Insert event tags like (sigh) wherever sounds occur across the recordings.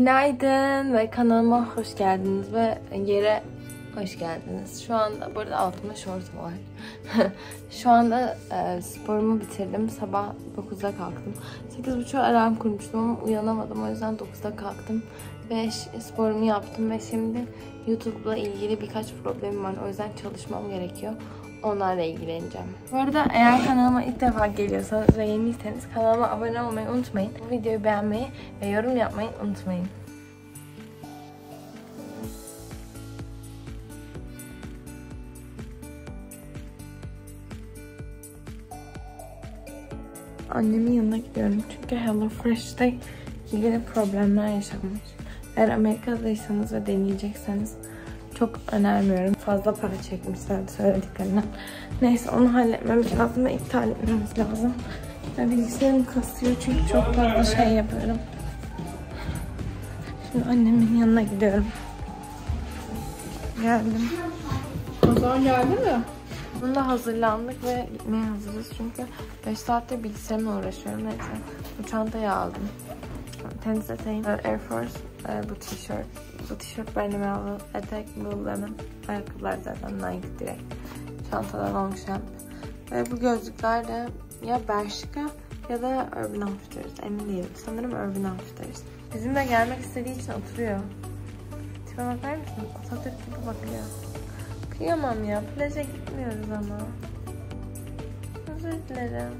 Günaydın ve kanalıma hoş geldiniz ve yere hoş geldiniz. Şu anda burada altımda şort var. (laughs) Şu anda e, sporumu bitirdim. Sabah 9'da kalktım. 8.30 alarm kurmuştum ama uyanamadım. O yüzden 9'da kalktım. Ve sporumu yaptım ve şimdi YouTube'la ilgili birkaç problemim var. O yüzden çalışmam gerekiyor. Onlarla ilgileneceğim. Bu arada eğer kanalıma ilk defa geliyorsanız ve yeniyseniz kanalıma abone olmayı unutmayın. Bu videoyu beğenmeyi ve yorum yapmayı unutmayın. Annemin yanına gidiyorum çünkü HelloFresh'te ilgili problemler yaşanmış. Eğer Amerika'daysanız ve deneyecekseniz çok önermiyorum. Fazla para çekmişlerdi söylediklerinden. Neyse onu halletmemiz lazım ve iptal etmemiz lazım. Ve bilgisayarım kasıyor çünkü çok fazla şey yapıyorum. Şimdi annemin yanına gidiyorum. Geldim. Ozan geldi mi? Bunda hazırlandık ve gitmeye hazırız çünkü 5 saattir bilgisayarımla uğraşıyorum. Neyse bu çantayı aldım. Temizleteyim. Air Force e, bu tişört. Bu tişört benim aldım. Etek bu. Ayakkabılar zaten Nike direkt. Çantada Longchamp. Ve bu gözlükler de ya Bershka ya da Urban Outfitters. Emin değilim. Sanırım Urban Outfitters. Bizimle gelmek istediği için oturuyor. Tipe bakar mısın? Atatürk gibi bakıyor. Kıyamam ya. Plaja gitmiyoruz ama. Özür dilerim.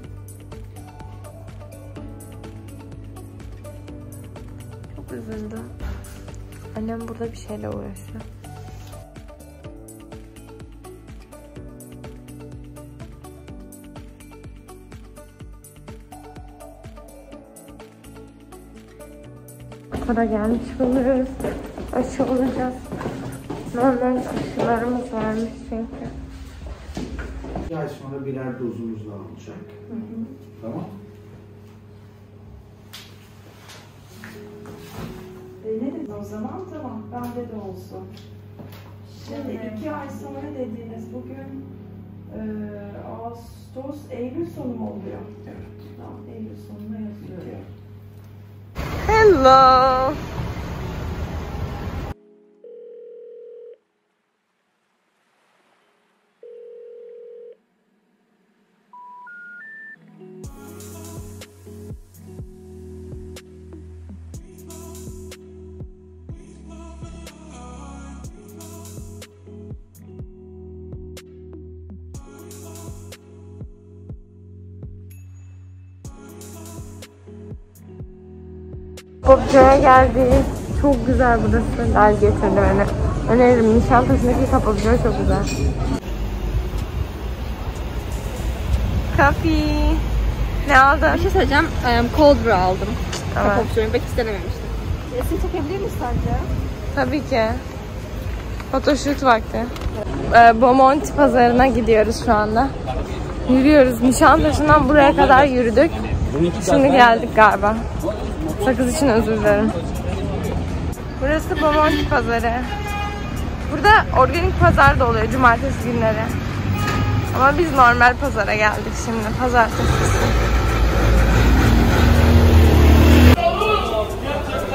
Çok üzüldüm. Annem burada bir şeyle uğraşıyor. Okula gelmiş bulunuyoruz. Aşı olacağız. Normal aşılarımız varmış çünkü. Bir ay sonra birer dozunuz daha olacak. Tamam. Deneriz o zaman tamam. Bende de olsun. Şimdi iki ay sonra dediğiniz bugün e, Ağustos, Eylül sonu mu oluyor? Evet. Tamam, Eylül sonuna yazıyorum. Hello. Kapıcıya geldik. Çok güzel burası. Lal getirdi beni. Öneririm. Nişantaşı'ndaki kapıcı çok güzel. Kafi. Ne aldın? Bir şey söyleyeceğim. Um, cold brew aldım. Evet. Kap opsiyonu. Belki istenememiştim. Resim çekebilir miyiz sence? Tabii ki. Photoshoot vakti. Ee, Bomonti pazarına gidiyoruz şu anda. Yürüyoruz. Nişantaşı'ndan buraya kadar yürüdük. Şimdi geldik galiba. Sakız için özür dilerim. Burası Bomonti pazarı. Burada organik pazar da oluyor cumartesi günleri. Ama biz normal pazara geldik şimdi. Pazartesi.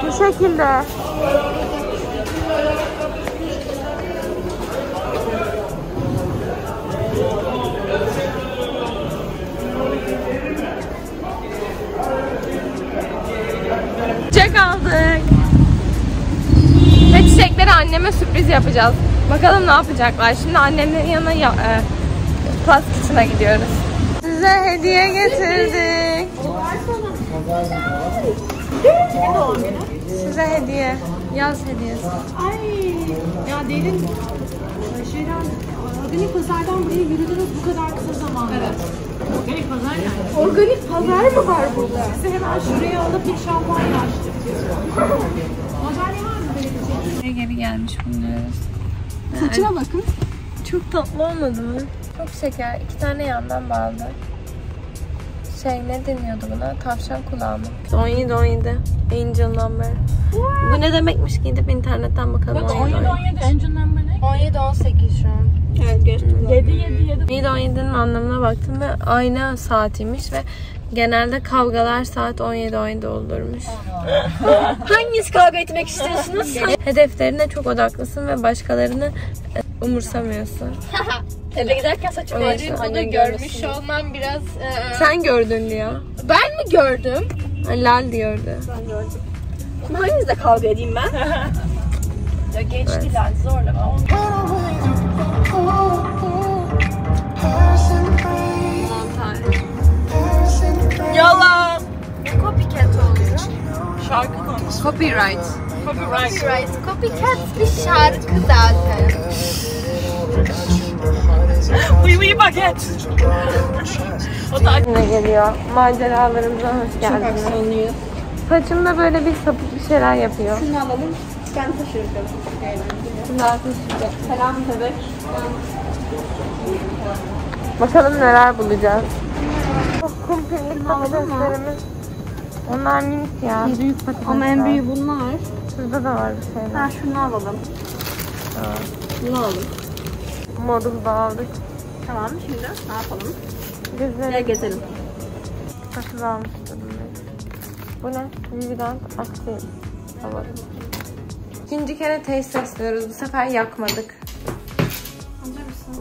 Bu şekilde. Anneme sürpriz yapacağız. Bakalım ne yapacaklar. Şimdi annemlerin yanına ya, e, Plus Kitchen'a gidiyoruz. Size hediye getirdik. Size hediye. Yaz hediyesi. Ay ya derin şeyden organik pazardan buraya yürüdünüz bu kadar kısa zamanda. Evet. Organik pazar yani. Organik pazar mı var burada? Sizi hemen şuraya alıp bir şampanya açtırtıyoruz. Ve geri gelmiş bulunuyoruz. Saçına bakın. Çok tatlı olmadı mı? Çok şeker. İki tane yandan bağlı. Şey ne deniyordu buna? Tavşan kulağı mı? 17 17. Angel number. Bu ne demekmiş ki gidip internetten bakalım. 17 17. Engine number ne? 17 18 şu an. Evet göstereyim. 7 7 7. 17 17'nin anlamına baktım ve aynı saatiymiş ve Genelde kavgalar saat 17-17 olurmuş. (laughs) Hanginiz kavga etmek istiyorsunuz? Hedeflerine çok odaklısın ve başkalarını e, umursamıyorsun. (laughs) Eve giderken saçımı Evet, açıp annen onu görmüş olmam biraz... e, Sen gördün diyor. ben mi gördüm? Lal diyordu. Ben gördüm. Şimdi hanginizle kavga edeyim ben? (laughs) ya geçti lan zorlama. Mı? Copyright. Copyright. Copycat bir şarkı zaten. Uyu uyu paket. o da Yine geliyor. Maceralarımıza hoş geldiniz. sanıyor. Saçımda böyle bir sapık bir şeyler yapıyor. Şunu alalım. Ben taşırım. Daha teşekkür Selam bebek. Bakalım neler bulacağız. Çok kumpirlik patateslerimiz. Onlar minik ya. Büyük patatesler. Ama en büyüğü bunlar. Şurada da var bir şeyler. Ha şunu alalım. Bunu alalım. Modul da aldık. Tamam şimdi ne yapalım? Gel Güzel. gezelim. Sakız almıştım ben. Bu ne? Vividant Active. Havalı. İkinci kere taste testliyoruz. Bu sefer yakmadık.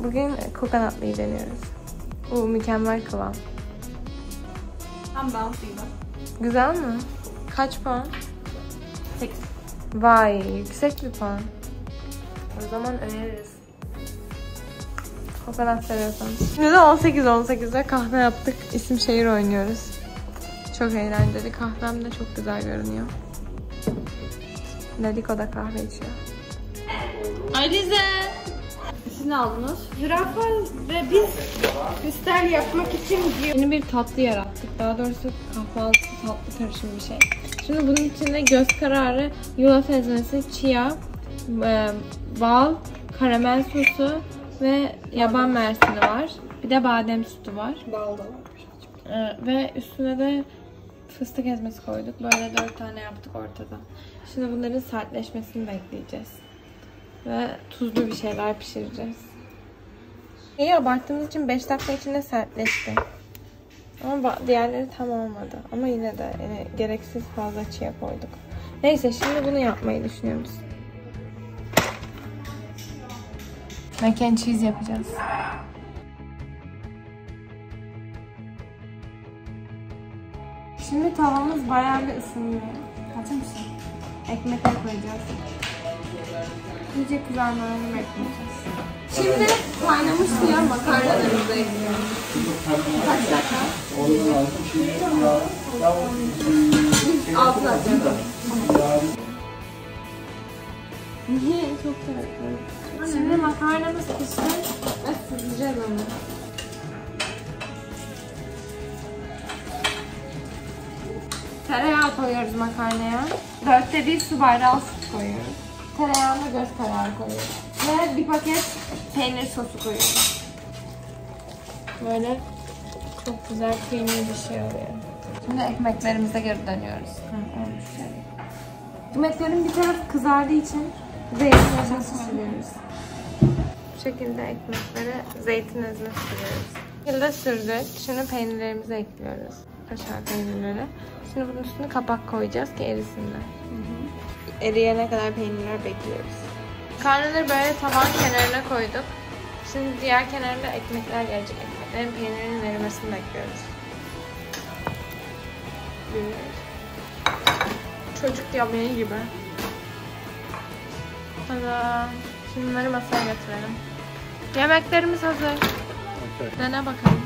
Bugün kokonatlıyı deniyoruz. Bu mükemmel kıvam. Tam bouncy'ydi. Güzel mi? Kaç puan? 8. Vay yüksek bir puan. O zaman öneririz. Kokonat seviyorsanız. Şimdi de 18-18'de kahve yaptık. İsim şehir oynuyoruz. Çok eğlenceli. Kahvem de çok güzel görünüyor. Neliko da kahve içiyor. Alize. Siz ne aldınız? Zürafa ve biz kristal yapmak için Yeni bir tatlı yarattık. Daha doğrusu kahvaltı tatlı karışım bir şey. Şimdi bunun içinde göz kararı yulaf ezmesi, chia, e, bal, karamel sosu ve yaban mersini var. Bir de badem sütü var. Bal da var. Ee, ve üstüne de fıstık ezmesi koyduk. Böyle dört tane yaptık ortadan. Şimdi bunların sertleşmesini bekleyeceğiz. Ve tuzlu bir şeyler pişireceğiz. İyi abarttığımız için 5 dakika içinde sertleşti. Ama diğerleri tam olmadı. Ama yine de yani gereksiz fazla chia koyduk. Neyse şimdi bunu yapmayı düşünüyoruz. Mac and cheese yapacağız. Şimdi tavamız bayağı bir ısınıyor. Hatır mısın? Ekmekler koyacağız. İyice kızarmalarını bekleyeceğiz. Şimdi kaynamış suya makarnalarımızı ekliyoruz. Kaç dakika? 6 dakika. Niye? Çok tatlı. Şimdi makarnamız pişti ve süzeceğiz onu. Tereyağı koyuyoruz makarnaya. Dörtte bir su bardağı süt koyuyoruz. Tereyağına göz kararı koyuyoruz. Ve bir paket peynir sosu koyuyoruz. Böyle çok güzel creamy bir şey oluyor. Şimdi ekmeklerimize geri dönüyoruz. Hı, olmuş. Ekmeklerin bir tarafı kızardığı için zeytin ezmesi sürüyoruz. Bu şekilde ekmeklere zeytin ezmesi sürüyoruz. Bu şekilde sürdük. Şimdi peynirlerimizi ekliyoruz. Kaşar peynirleri. Şimdi bunun üstüne kapak koyacağız ki erisinler. Eriyene kadar peynirler bekliyoruz. Karnları böyle tavan kenarına koyduk. Şimdi diğer kenarında ekmekler gelecek. Ekmeklerin peynirinin erimesini bekliyoruz. Bir. Çocuk yemeği gibi. Tada. Şimdi bunları masaya getirelim. Yemeklerimiz hazır. Dene bakalım.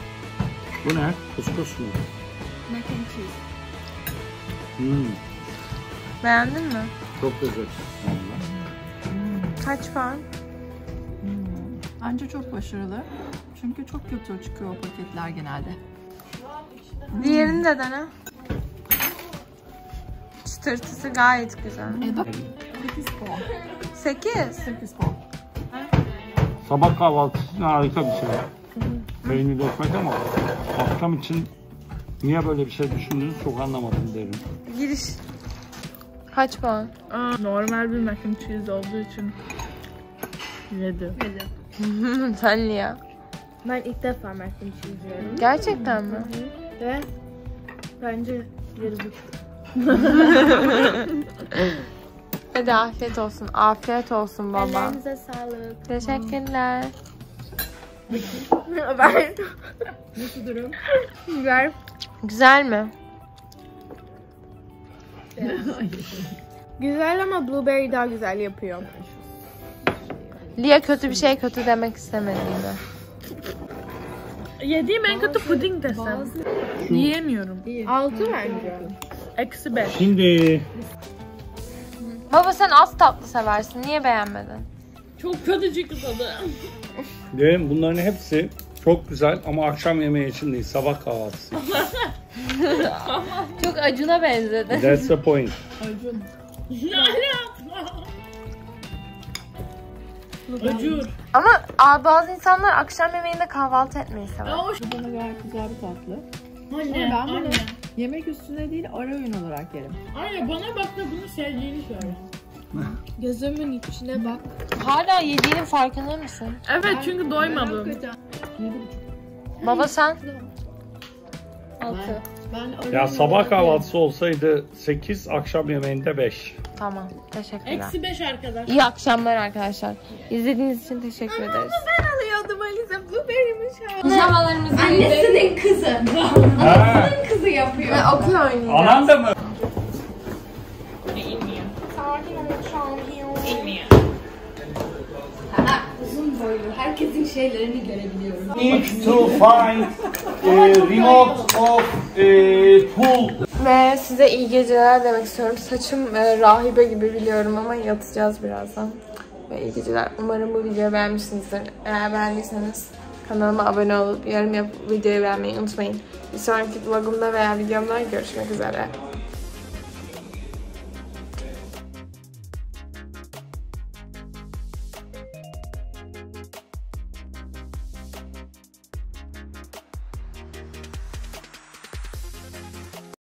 Bu ne? Kuskus mu? Mac and cheese. Hmm, Beğendin mi? Çok lezzetli. Kaç puan? Bence çok başarılı. Çünkü çok kötü çıkıyor o paketler genelde. Diğerini de dene. Çıtırtısı gayet güzel. E bak 8 puan. 8. 8 puan. Sabah kahvaltısı için harika bir şey. Peynirli ekmek ama akşam için niye böyle bir şey düşündünüz çok anlamadım derim. Giriş. Kaç puan? Normal bir mac and cheese olduğu için 7. Sen (laughs) ya. Ben ilk defa mac and cheese yiyorum. Gerçekten mi? Ve Bence yarı buçuk. (laughs) Hadi afiyet olsun. Afiyet olsun baba. Ellerinize sağlık. Teşekkürler. (laughs) ben... Nasıl durum? Güzel. Güzel mi? Güzel ama blueberry daha güzel yapıyor. Lia kötü bir şey kötü demek istemediğini. Yediğim en kötü puding desem. Yiyemiyorum. Altı bence. Eksi beş. Şimdi Baba sen az tatlı seversin. Niye beğenmedin? Çok kötü çıktı tadı. derim bunların hepsi çok güzel ama akşam yemeği için değil sabah kahvaltısı. Çok acına benzedi. That's the point. Acur. Ama aa, bazı insanlar akşam yemeğinde kahvaltı etmeyi sever. Bana gayet güzel bir tatlı. Anne, ben bunu anne. yemek üstüne değil ara öğün olarak yerim. Anne bana bak da bunu sevdiğini söyle. Gözümün içine bak. Hala yediğinin farkında mısın? Evet çünkü doymadım. Yedi buçuk. Baba sen? Altı. Ben Ya sabah kahvaltısı olsaydı 8, akşam yemeğinde 5. Tamam. Teşekkürler. Eksi beş arkadaş. İyi akşamlar arkadaşlar. İzlediğiniz için teşekkür ederiz. Ben alıyordum Alize blueberry'miş ha. Pijamalarımızı Annesinin kızı. (laughs) Ha, Kızı yapıyor. okey oynayacağız. anan da mı? Uzun boylu. Herkesin şeylerini görebiliyorum. Need to find a remote of a pool. Ve size iyi geceler demek istiyorum. Saçım e, rahibe gibi biliyorum ama yatacağız birazdan. Ve iyi geceler. Umarım bu videoyu beğenmişsinizdir. Eğer beğendiyseniz kanalıma abone olup yorum yapıp videoyu beğenmeyi unutmayın. Bir sonraki vlogumda veya videomda görüşmek üzere.